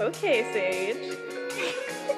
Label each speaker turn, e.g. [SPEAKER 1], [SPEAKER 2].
[SPEAKER 1] Okay, Sage.